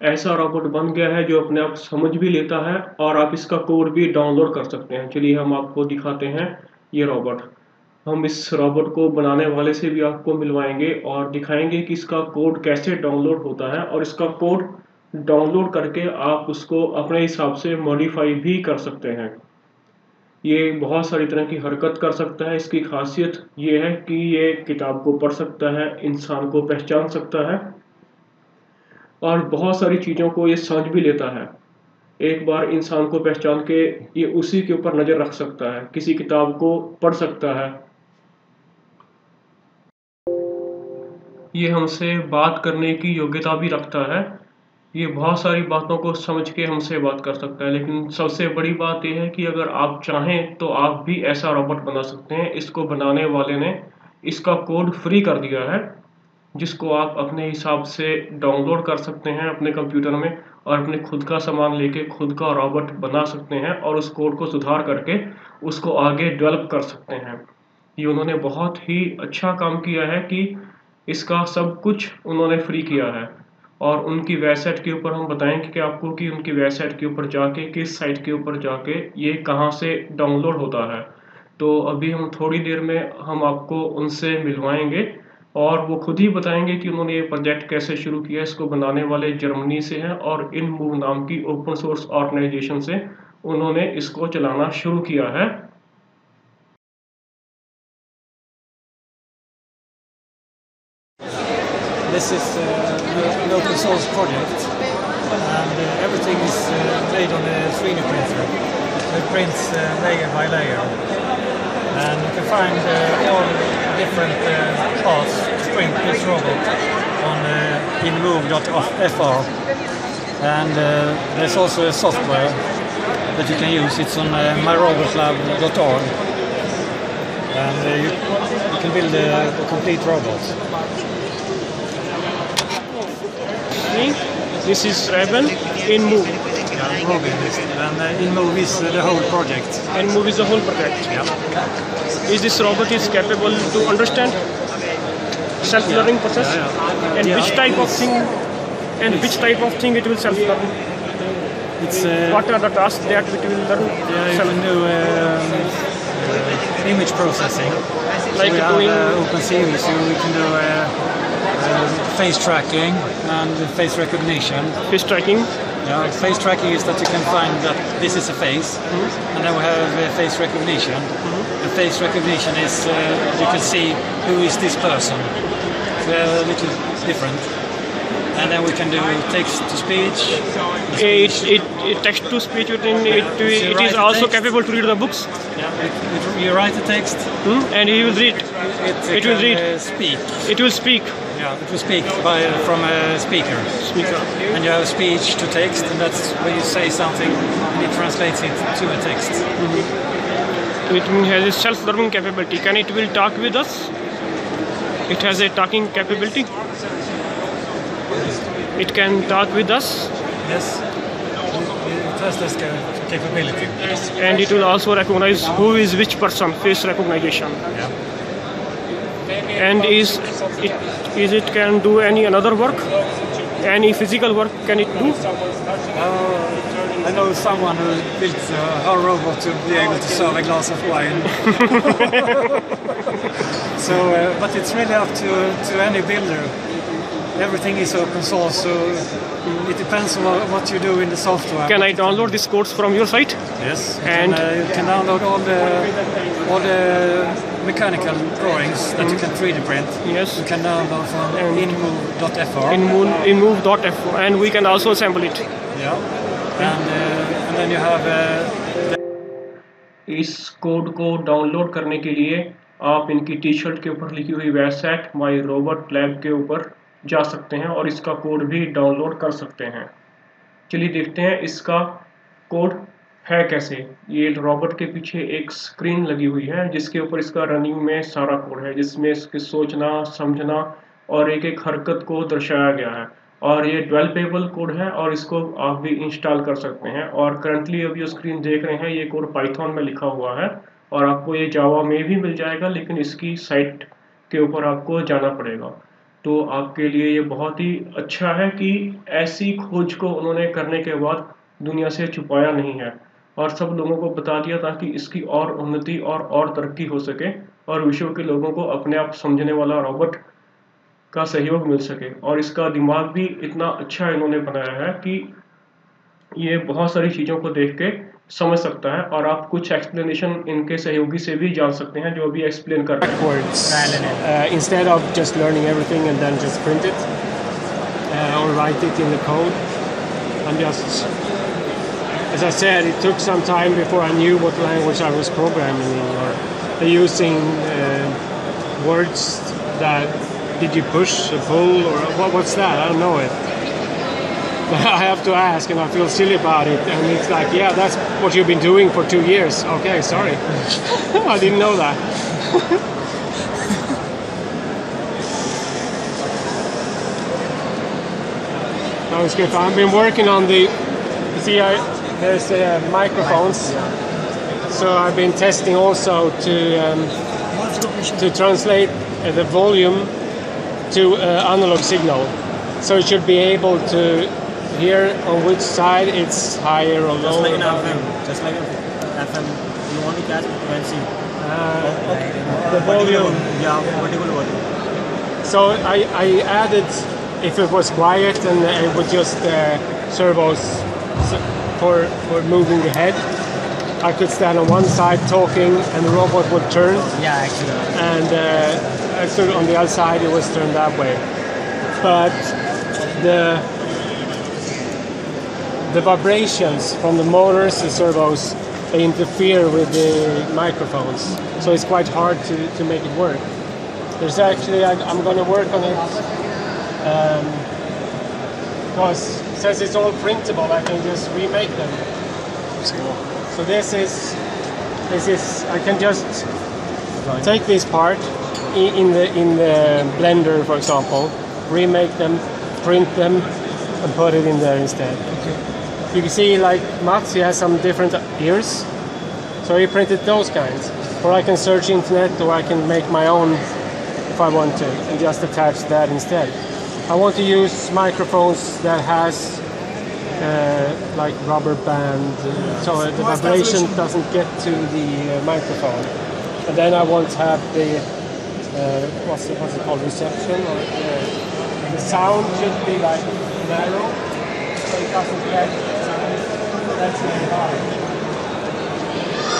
ऐसा रोबोट बन गया है जो अपने आप समझ भी लेता है और आप इसका कोड भी डाउनलोड कर सकते हैं। चलिए हम आपको दिखाते हैं ये रोबोट हम इस रोबोट को बनाने वाले से भी आपको मिलवाएँगे और दिखाएँगे कि इसका कोड कैसे डाउनलोड होता है और इसका कोड डाउनलोड करके आप उसको अपने हिसाब से मॉडिफाई भी कर सकते हैं। ये बहुत सारी तरह की हरकत कर सकता है। इसकी खासियत ये है कि ये किताब को पढ़ सकता है, इंसान को पहचान सकता है और बहुत सारी चीज़ों को ये समझ भी लेता है। एक बार इंसान को पहचान के ये उसी के ऊपर नज़र रख सकता है, किसी किताब को पढ़ सकता है। ये हमसे बात करने की योग्यता भी रखता है। ये बहुत सारी बातों को समझ के हमसे बात कर सकता है, लेकिन सबसे बड़ी बात यह है कि अगर आप चाहें तो आप भी ऐसा रोबोट बना सकते हैं। इसको बनाने वाले ने इसका कोड फ्री कर दिया है। जिसको आप अपने हिसाब से डाउनलोड कर सकते हैं अपने कंप्यूटर में और अपने खुद का सामान लेके खुद का रोबोट बना सकते हैं और उस कोड को सुधार करके उसको आगे डेवलप कर सकते हैं। ये उन्होंने बहुत ही अच्छा काम किया है कि इसका सब कुछ उन्होंने फ्री किया है। और उनकी वेबसाइट के ऊपर हम बताएँगे कि आपको कि उनकी वेबसाइट के ऊपर जाके, किस साइट के ऊपर जाके ये कहाँ से डाउनलोड होता है। तो अभी हम थोड़ी देर में हम आपको उनसे मिलवाएँगे। और वो खुद ही बताएँगे कि उन्होंने ये प्रोजेक्ट कैसे शुरू किया इसको बनाने वाले जर्मनी से हैं और इन मूव नाम की ओपन सोर्स ऑर्गेनाइजेशन से उन्होंने इसको चलाना शुरू किया है This is uh, an open source project and uh, everything is uh, made on a 3D printer. It prints uh, layer by layer and you can find uh, all different uh, parts to print this robot on uh, inmoov.fr and uh, there's also a software that you can use. It's on uh, myrobotlab.org and you, you can build a, a complete robot. This is Rebel InMoov. Yeah, Robin is, and uh, InMoov is uh, the whole project. And movies the whole project. Yeah. Is this robot is capable to understand self-learning process? Yeah, yeah. And Yeah. which type of thing and which type of thing it will self-learn? It's uh, What are the tasks that it will learn? yeah, self- can do um, uh, image processing. Like so we have doing- uh, OpenCV, so we can do uh, uh, face tracking and face recognition. Face tracking. Yeah, face tracking is that you can find that this is a face, and then we have uh, face recognition. And face recognition is uh, you can see who is this person. So they're a little different. And then we can do text to speech. It, it, it text to speech within it, So you it write is the also text. capable to read the books Yeah, it, it, you write the text. hmm? and he will read. It, It will can, read. Uh, speak. It will speak. Will speak by from a speaker. Speaker. And you have speech to text, and that's when you say something, and it translates it to a text. Mm-hmm. It has a self-learning capability. Can it will talk with us? It has a talking capability. It can talk with us Yes. It has this ca- capability. and it will also recognize who is which person, face recognition. Yeah. And is it is it can do any another work? Any physical work can it do? Uh, I know someone who built uh, a robot to be able to serve a glass of wine. so, uh, but it's really up to, to any builder everything is open source, so it depends on what you do in the software. Can I download this course from your site? Yes, and can, uh, you can download all the all the mechanical drawings that mm. you can 3D print. Yes. You can download from inmoov.fr. Inmoov, inmoov.fr, and we can also assemble it. Yeah. And, uh, and then you have. Uh, इस code को download करने के लिए आप इनकी T shirt के ऊपर लिखी हुई वेबसाइट माई रोबोट लैब के ऊपर जा सकते हैं और इसका कोड भी डाउनलोड कर सकते हैं। चलिए देखते हैं इसका कोड है कैसे। ये रॉबर्ट के पीछे एक स्क्रीन लगी हुई है, जिसके ऊपर इसका रनिंग में सारा कोड है, जिसमें इसके सोचना, समझना और एक एक हरकत को दर्शाया गया है। और ये डेवलपेबल कोड है और इसको आप भी इंस्टॉल कर सकते हैं। और करंटली अभी स्क्रीन देख रहे हैं, ये कोड पाइथन में लिखा हुआ है और आपको ये जावा में भी मिल जाएगा, लेकिन इसकी साइट के ऊपर आपको जाना पड़ेगा। तो आपके लिए ये बहुत ही अच्छा है कि ऐसी खोज को उन्होंने करने के बाद दुनिया से छुपाया नहीं है। और सब लोगों को बता दिया ताकि इसकी और उन्नति और और तरक्की हो सके और विश्व के लोगों को अपने आप समझने वाला रॉबर्ट का सहयोग मिल सके। और इसका दिमाग भी इतना अच्छा इन्होंने बनाया है कि ये बहुत सारी चीज़ों को देख के समझ सकता है और आप कुछ एक्सप्लेनेशन इनके सहयोगी से भी जान सकते हैं जो अभी एक्सप्लेन कर रहे हैं uh, uh, as I said, it took some time before I knew what language I was programming in or using uh, words that did you push or pull or what, what's that? I don't know it. I have to ask and I feel silly about it. And it's like, yeah, that's what you've been doing for two years. Okay, sorry. I didn't know that. No, it's good. I've been working on the. See, I, there's uh, microphones. So I've been testing also to um, to translate uh, the volume to uh, analog signal. So it should be able to hear on which side it's higher or Just lower. like an FM, just like an FM, you want to catch frequency. Uh, the volume. Yeah, particular volume. So I, I added if it was quiet and it would just uh, servos for for moving the head. I could stand on one side talking and the robot would turn, Yeah, actually. and uh, I stood on the other side. It was turned that way. But the the vibrations from the motors, the servos, they interfere with the microphones, so it's quite hard to, to make it work. There's actually I, I'm going to work on it um, because since it's all printable, I can just remake them. So this is this is I can just take this part in the in the blender, for example, remake them, print them, and put it in there instead. You can see like Max, he has some different ears, so he printed those kinds. Or I can search internet, or I can make my own if I want to, and just attach that instead. I want to use microphones that has uh, like rubber band, uh, so the vibration doesn't get to the uh, microphone. And then I want to have the uh, what's it, what's it called reception or uh, the sound should be like narrow, so it doesn't get. That's really hard.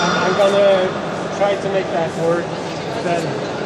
I'm, I'm gonna try to make that work then